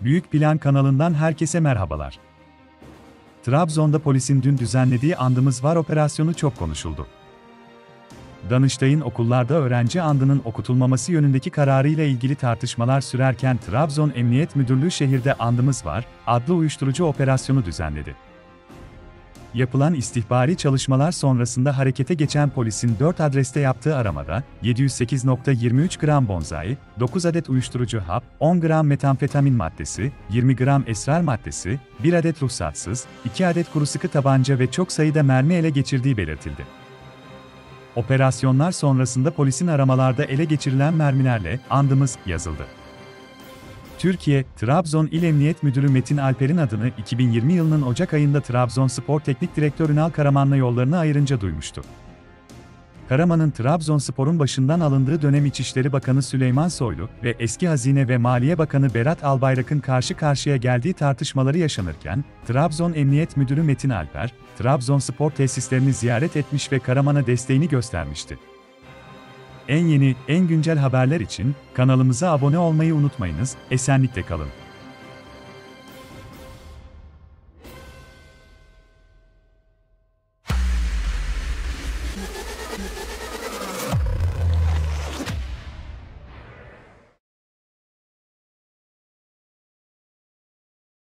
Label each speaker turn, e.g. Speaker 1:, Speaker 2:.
Speaker 1: Büyük Plan kanalından herkese merhabalar. Trabzon'da polisin dün düzenlediği Andımız Var operasyonu çok konuşuldu. Danıştay'ın okullarda öğrenci andının okutulmaması yönündeki kararıyla ilgili tartışmalar sürerken Trabzon Emniyet Müdürlüğü şehirde Andımız Var adlı uyuşturucu operasyonu düzenledi. Yapılan istihbari çalışmalar sonrasında harekete geçen polisin 4 adreste yaptığı aramada 708.23 gram bonzai, 9 adet uyuşturucu hap, 10 gram metamfetamin maddesi, 20 gram esrar maddesi, 1 adet ruhsatsız, 2 adet kuru sıkı tabanca ve çok sayıda mermi ele geçirdiği belirtildi. Operasyonlar sonrasında polisin aramalarda ele geçirilen mermilerle andımız yazıldı. Türkiye, Trabzon İl Emniyet Müdürü Metin Alper'in adını 2020 yılının Ocak ayında Trabzonspor Teknik Direktörü Ünal Karaman'la yollarını ayırınca duymuştu. Karaman'ın Trabzonspor'un başından alındığı dönem İçişleri Bakanı Süleyman Soylu ve eski Hazine ve Maliye Bakanı Berat Albayrak'ın karşı karşıya geldiği tartışmaları yaşanırken, Trabzon Emniyet Müdürü Metin Alper, Trabzonspor tesislerini ziyaret etmiş ve Karaman'a desteğini göstermişti. En yeni, en güncel haberler için kanalımıza abone olmayı unutmayınız, esenlikle kalın.